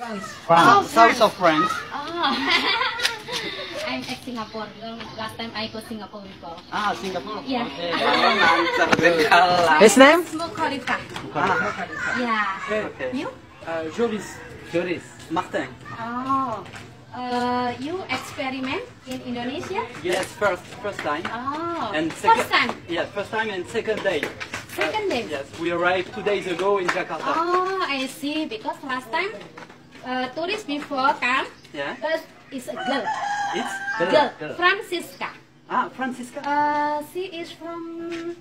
France. France. South of France. Oh. I'm at Singapore. Last time I go Singapore before. Ah, Singapore. Yeah. Okay. Lancar dari kalah. His name? Smoke Khalifa. Ah, Yeah. okay. You? Uh, Joris. Joris. Martin. Oh. Uh, you experiment in Indonesia? Yes, first first time. Oh. And second, First time. Yes, first time and second day. Second day. Yes, we arrived two days ago in Jakarta. Oh, I see. Because last time, uh, tourists before come, Yeah. but it's a girl. It's Girl. Francisca. Ah, Francisca. Uh, she is from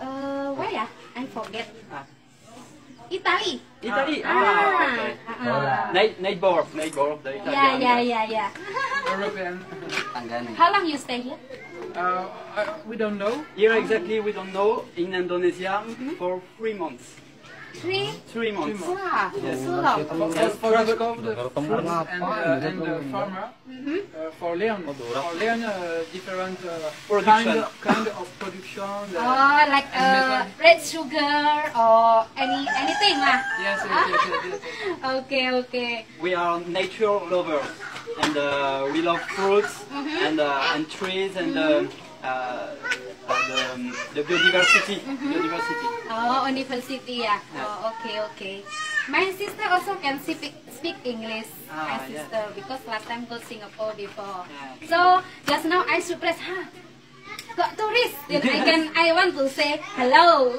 uh, where ya? I forget. Ah. Italy. Italy. Ah. Ah, okay. ah. Na- neighbor, neighbor of the Yeah, Italian. yeah, yeah, yeah. yeah. European. Tanggane. How long you stay here? Uh, uh, we don't know. Yeah, exactly we don't know. In Indonesia Mm-hmm. for three months. Three. Three months. Wow, Yes. so long. For, for, for the fruits and, uh, and the farmer. Uh, for Leon. For Leon, uh, different uh, kind, Production. kind of production. Uh, Oh, like uh, red sugar or any anything lah. yes, yes, yes, yes, yes, yes. Okay, okay. We are nature lovers and uh, we love fruits Mm-hmm. and uh, and trees and uh, uh, the, um, the biodiversity. Mm-hmm. Biodiversity. Oh, university ya. Oh, okay, okay. My sister also can speak speak English. Ah, My yeah. sister because last time go Singapore before. Yeah. So just now I surprised, huh? Got tourist. Then I can I want to say hello.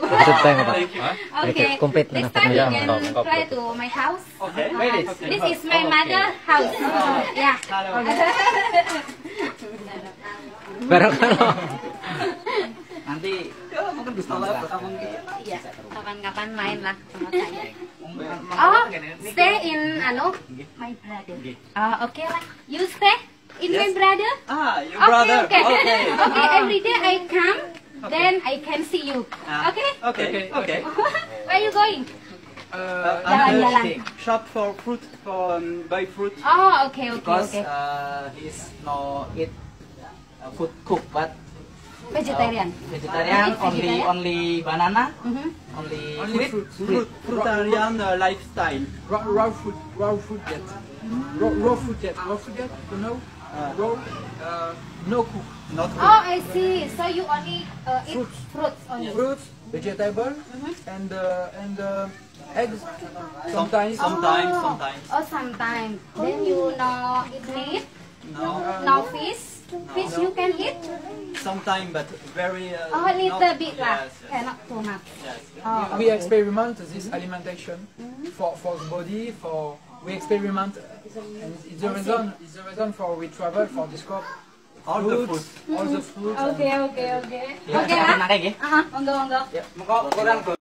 Okay. Complete Next time you can fly to my house. Okay. Uh, Where is? This is my mother house. Yeah. Hello. Pero kalau Nanti mungkin bisa lah pertama Iya. Kapan-kapan main lah sama saya. Oh, stay in ano? My brother. Oh, okay lah. You stay in my brother? Ah, your Okay, brother. okay. Okay. Okay, every day I come, then I can see you. Ah, Okay? Okay. Okay. Where you going? Uh, Jalan-jalan. I'm uh, shop for fruit for um, buy fruit. Oh, okay, okay, because okay. uh, he's no eat uh, food cook but uh, Vegetarian. vegetarian only vegetarian? only banana Mhm. only, only fruit fruit. Fruit, fruitarian uh, lifestyle. Raw, raw food, raw food yet. Raw, raw food yet. Raw food yet. You know? raw. Uh, no cook. Not Oh, I see. So you only uh, eat Fruits. fruits only. Fruits, vegetable, and uh, and uh, eggs. Sometimes. Sometimes, oh. sometimes. Oh, sometimes. Then you no eat meat, No. no fish. Fish you can eat. Sometimes, but very. Uh, Oh, a little not- bit lah. Yes, yes, Cannot too much. yes. Oh, we okay. experiment this mm-hmm. alimentation mm-hmm. for for the body for we experiment and it's the reason it's the reason for we travel for discover All the food. all the fruits mm-hmm. and Okay, okay, okay. ya Okay lah. enak ya monggo, monggo. ya mau kurang